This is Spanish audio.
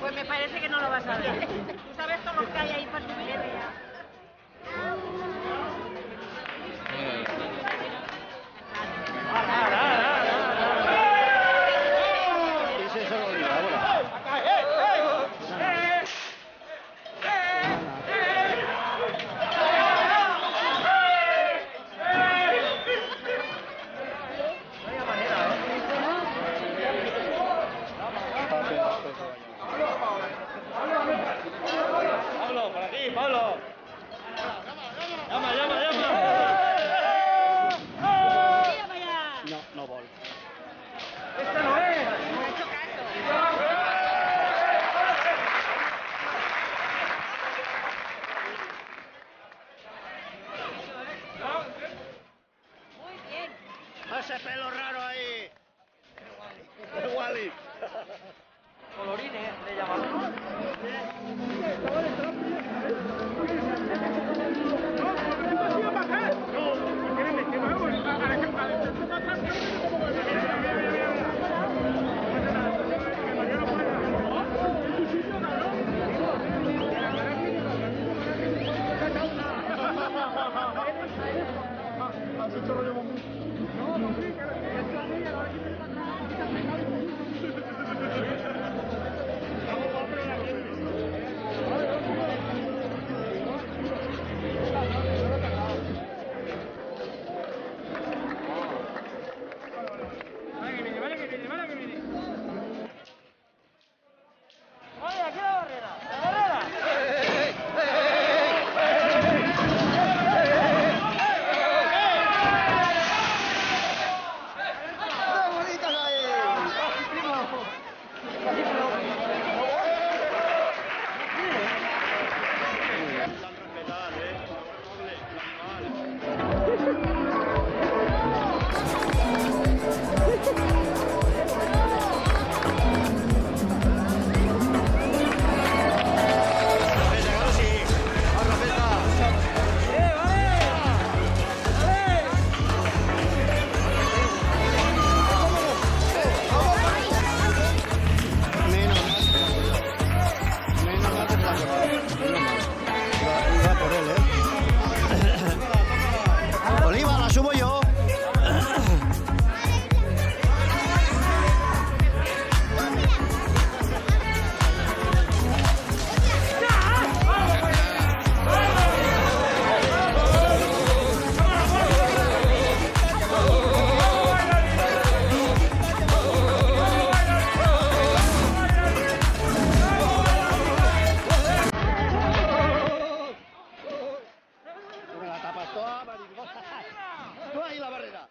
Pues me parece que no lo vas a ver. ¿Tú sabes todo lo que hay ahí para subir? Pablo, no hay la barrera.